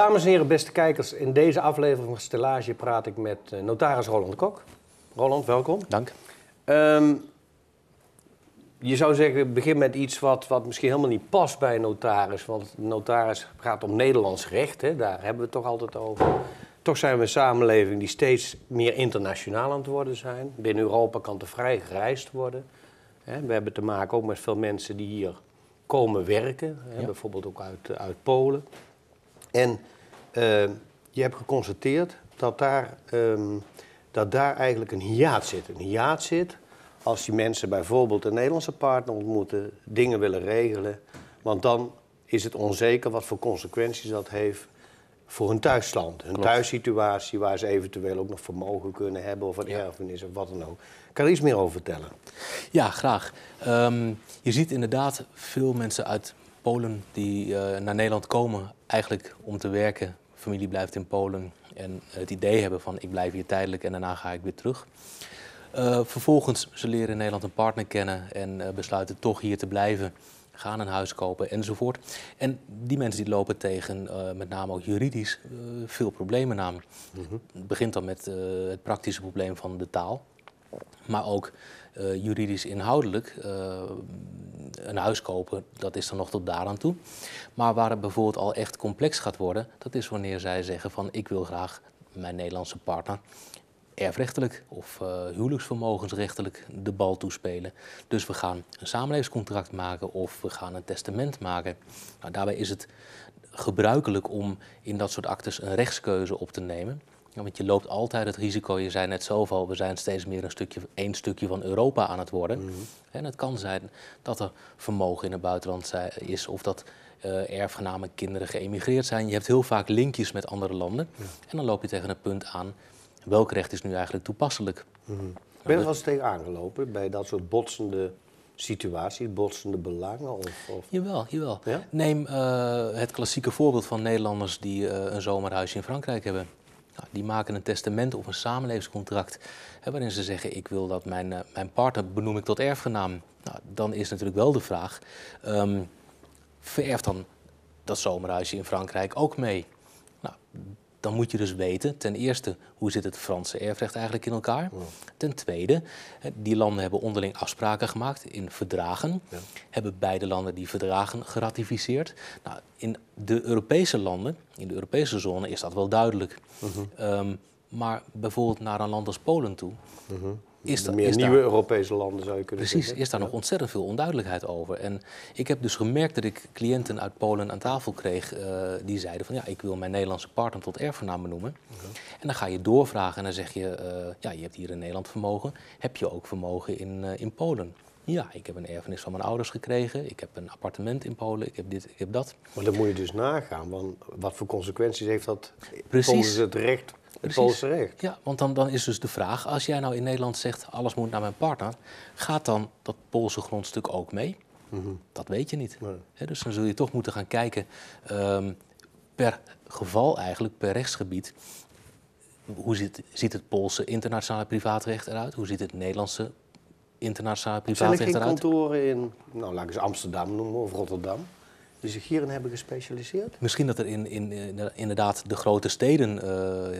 Dames en heren, beste kijkers, in deze aflevering van Stellage praat ik met uh, notaris Roland Kok. Roland, welkom. Dank. Ehm, je zou zeggen, begin met iets wat, wat misschien helemaal niet past bij een notaris. Want een notaris gaat om Nederlands recht, hè, daar hebben we het toch altijd over. Toch zijn we een samenleving die steeds meer internationaal aan het worden zijn. Binnen Europa kan er vrij gereisd worden. Hè. We hebben te maken ook met veel mensen die hier komen werken. Hè, Bijvoorbeeld ook uit, uit Polen. En je hebt geconstateerd dat daar, um, dat daar eigenlijk een hiaat zit. Een hiaat zit als die mensen bijvoorbeeld een Nederlandse partner ontmoeten, dingen willen regelen. Want dan is het onzeker wat voor consequenties dat heeft voor hun thuisland. Hun thuissituatie, waar ze eventueel ook nog vermogen kunnen hebben of een ja. erfenis of wat dan ook. Kan je er iets meer over vertellen? Ja, graag. Um, je ziet inderdaad veel mensen uit Polen die uh, naar Nederland komen, eigenlijk om te werken. Familie blijft in Polen en het idee hebben van ik blijf hier tijdelijk en daarna ga ik weer terug. Uh, vervolgens, ze leren in Nederland een partner kennen en uh, besluiten toch hier te blijven, gaan een huis kopen enzovoort. En die mensen die lopen tegen, uh, met name ook juridisch, veel problemen namelijk. Mm -hmm. Het begint dan met het praktische probleem van de taal, maar ook juridisch inhoudelijk een huis kopen, dat is dan nog tot daaraan toe. Maar waar het bijvoorbeeld al echt complex gaat worden, dat is wanneer zij zeggen van ik wil graag mijn Nederlandse partner erfrechtelijk of uh, huwelijksvermogensrechtelijk de bal toespelen. Dus we gaan een samenlevingscontract maken of we gaan een testament maken. Nou, daarbij is het gebruikelijk om in dat soort actes een rechtskeuze op te nemen. Ja, want je loopt altijd het risico, je zei net zelf al, we zijn steeds meer een stukje, één stukje van Europa aan het worden. Mm -hmm. En het kan zijn dat er vermogen in het buitenland is of dat uh, erfgenamen kinderen geëmigreerd zijn. Je hebt heel vaak linkjes met andere landen. Ja. En dan loop je tegen het punt aan, welk recht is nu eigenlijk toepasselijk? Mm -hmm. Ben je er wel eens tegen aangelopen bij dat soort botsende situaties, botsende belangen? Of, of... Jawel, jawel. Ja? Neem uh, het klassieke voorbeeld van Nederlanders die uh, een zomerhuisje in Frankrijk hebben. Nou, die maken een testament of een samenlevingscontract hè, waarin ze zeggen: Ik wil dat mijn, uh, mijn partner benoem ik tot erfgenaam. Nou, dan is natuurlijk wel de vraag: um, vererft dan dat zomerhuisje in Frankrijk ook mee? Nou, dan moet je dus weten, ten eerste, hoe zit het Franse erfrecht eigenlijk in elkaar? Ja. Ten tweede, die landen hebben onderling afspraken gemaakt in verdragen. Ja. Hebben beide landen die verdragen geratificeerd? Nou, in de Europese landen, in de Europese zone, is dat wel duidelijk. Uh -huh. um, maar bijvoorbeeld naar een land als Polen toe, uh -huh. Is meer is nieuwe daar, Europese landen zou je kunnen precies, zeggen. is daar ja. nog ontzettend veel onduidelijkheid over. En ik heb dus gemerkt dat ik cliënten uit Polen aan tafel kreeg uh, die zeiden van ja, ik wil mijn Nederlandse partner tot erfgenaam benoemen. Okay. En dan ga je doorvragen en dan zeg je, uh, ja, je hebt hier in Nederland vermogen. Heb je ook vermogen in, uh, in Polen? Ja, ik heb een erfenis van mijn ouders gekregen. Ik heb een appartement in Polen. Ik heb dit, ik heb dat. Maar dan moet je dus nagaan. Want wat voor consequenties heeft dat Precies. volgens het recht het Poolse recht. Ja, want dan, dan is dus de vraag, als jij nou in Nederland zegt alles moet naar mijn partner, gaat dan dat Poolse grondstuk ook mee? Mm -hmm. Dat weet je niet. Nee. He, dus dan zul je toch moeten gaan kijken um, per geval eigenlijk, per rechtsgebied. Hoe ziet, ziet het Poolse internationale privaatrecht eruit? Hoe ziet het Nederlandse internationale privaatrecht eruit? Zijn er geen kantoren in, nou laat ik eens Amsterdam noemen of Rotterdam? Die zich hierin hebben gespecialiseerd? Misschien dat er in, in, in inderdaad de grote steden uh,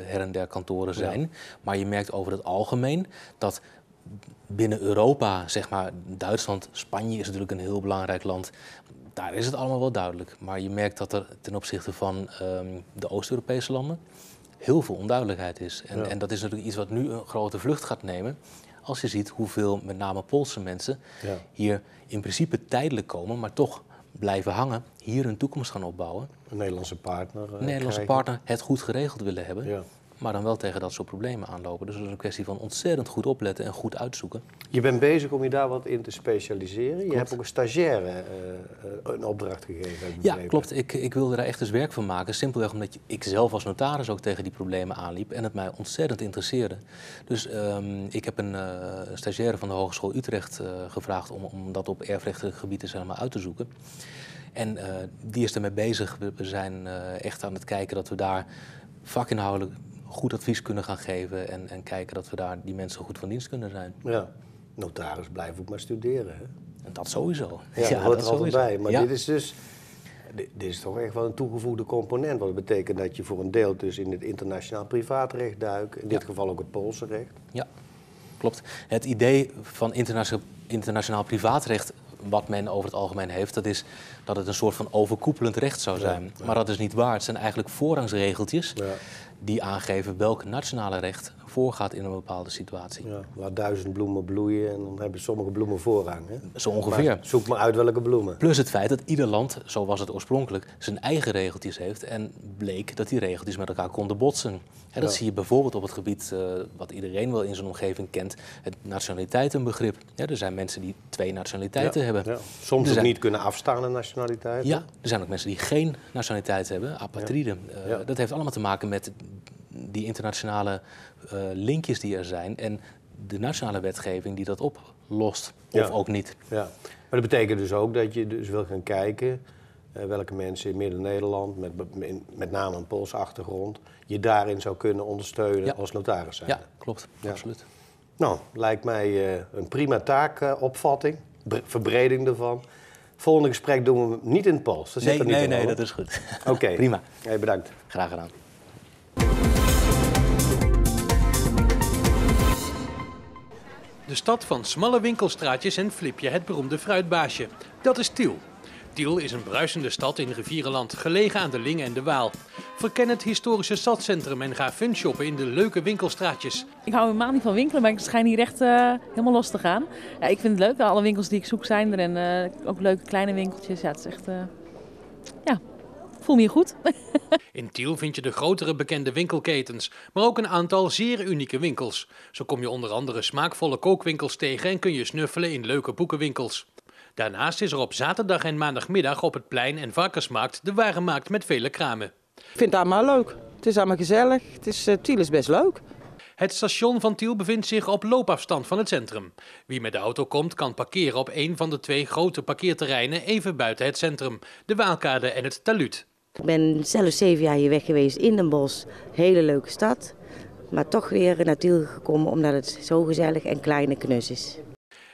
her en der kantoren zijn. Ja. Maar je merkt over het algemeen dat binnen Europa, zeg maar Duitsland, Spanje is natuurlijk een heel belangrijk land. Daar is het allemaal wel duidelijk. Maar je merkt dat er ten opzichte van um, de Oost-Europese landen heel veel onduidelijkheid is. En, ja. en dat is natuurlijk iets wat nu een grote vlucht gaat nemen als je ziet hoeveel met name Poolse mensen ja. hier in principe tijdelijk komen, maar toch blijven hangen, hier hun toekomst gaan opbouwen. Een Nederlandse partner. Een Nederlandse krijgen. partner het goed geregeld willen hebben. Ja. Maar dan wel tegen dat soort problemen aanlopen. Dus het is een kwestie van ontzettend goed opletten en goed uitzoeken. Je bent bezig om je daar wat in te specialiseren. Je hebt ook een stagiaire uh, een opdracht gegeven. Ja, klopt. Ik, ik wilde daar echt eens werk van maken. Simpelweg omdat ik zelf als notaris ook tegen die problemen aanliep. En het mij ontzettend interesseerde. Dus um, ik heb een uh, stagiaire van de Hogeschool Utrecht uh, gevraagd om, om dat op erfrechtelijk gebied eens helemaal uit te zoeken. En die is ermee bezig. We, we zijn echt aan het kijken dat we daar vakinhoudelijk goed advies kunnen gaan geven en, en kijken dat we daar die mensen goed van dienst kunnen zijn. Ja, notaris blijven ook maar studeren. Hè? En dat sowieso. Ja, ja dat hoort er altijd bij. Maar ja. dit is dus Dit, is toch echt wel een toegevoegde component. Wat betekent dat je voor een deel dus in het internationaal privaatrecht duikt. In dit Ja. geval ook het Poolse recht. Ja, klopt. Het idee van internationaal, internationaal privaatrecht, wat men over het algemeen heeft, dat is dat het een soort van overkoepelend recht zou zijn. Maar dat is niet waar. Het zijn eigenlijk voorrangsregeltjes Ja. Die aangeven welk nationale recht voorgaat in een bepaalde situatie. Ja, laat duizend bloemen bloeien en dan hebben sommige bloemen voorrang. Hè? Zo ongeveer. Maar zoek maar uit welke bloemen. Plus het feit dat ieder land, zo was het oorspronkelijk, zijn eigen regeltjes heeft. En bleek dat die regeltjes met elkaar konden botsen. Hè, dat Ja. zie je bijvoorbeeld op het gebied eh, wat iedereen wel in zijn omgeving kent, het nationaliteitenbegrip. Ja, er zijn mensen die twee nationaliteiten hebben. Soms ook zijn- niet kunnen afstaan aan nationaliteit. Ja, er zijn ook mensen die geen nationaliteit hebben, apatriden. Eh. Dat heeft allemaal te maken met die internationale eh, linkjes die er zijn en de nationale wetgeving die dat oplost. Of Ja. ook niet. Ja. Maar dat betekent dus ook dat je dus wil gaan kijken eh, welke mensen in Midden-Nederland, met, met, met name een Poolse achtergrond, je daarin zou kunnen ondersteunen Ja. als notaris zijn. Ja, klopt. Ja. Absoluut. Nou, lijkt mij eh, een prima taakopvatting, bre- verbreding ervan. Volgende gesprek doen we niet in het Pools. Dat zit Nee, er niet nee, in, nee, dat is goed. Oké, Prima. Hey, bedankt. Graag gedaan. De stad van smalle winkelstraatjes en Flipje, het beroemde fruitbaasje. Dat is Tiel. Tiel is een bruisende stad in Rivierenland, gelegen aan de Linge en de Waal. Verken het historische stadscentrum en ga funshoppen in de leuke winkelstraatjes. Ik hou helemaal niet van winkelen, maar ik schijn hier echt eh, helemaal los te gaan. Ja, ik vind het leuk. Alle winkels die ik zoek zijn er en eh, ook leuke kleine winkeltjes. Ja, het is echt... eh, ja, voel me hier goed. In Tiel vind je de grotere bekende winkelketens, maar ook een aantal zeer unieke winkels. Zo kom je onder andere smaakvolle kookwinkels tegen en kun je snuffelen in leuke boekenwinkels. Daarnaast is er op zaterdag en maandagmiddag op het plein en varkensmarkt de warenmarkt met vele kramen. Ik vind het allemaal leuk. Het is allemaal gezellig. Het is, eh, Tiel is best leuk. Het station van Tiel bevindt zich op loopafstand van het centrum. Wie met de auto komt kan parkeren op een van de twee grote parkeerterreinen even buiten het centrum, de Waalkade en het Taluut. Ik ben zelf zeven jaar hier weg geweest in Den Bosch. Hele leuke stad. Maar toch weer naar Tiel gekomen omdat het zo gezellig en klein en knus is.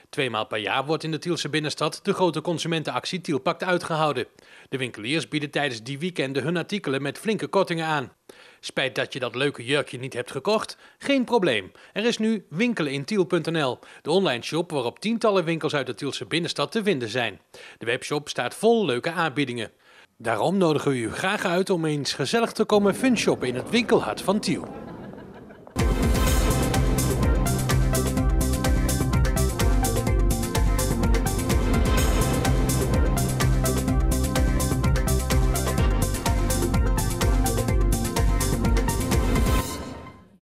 Tweemaal per jaar wordt in de Tielse binnenstad de grote consumentenactie Tielpakt uitgehouden. De winkeliers bieden tijdens die weekenden hun artikelen met flinke kortingen aan. Spijt dat je dat leuke jurkje niet hebt gekocht? Geen probleem. Er is nu winkelenintiel.nl, de online shop waarop tientallen winkels uit de Tielse binnenstad te vinden zijn. De webshop staat vol leuke aanbiedingen. Daarom nodigen we u graag uit om eens gezellig te komen funshoppen in het winkelhart van Tiel.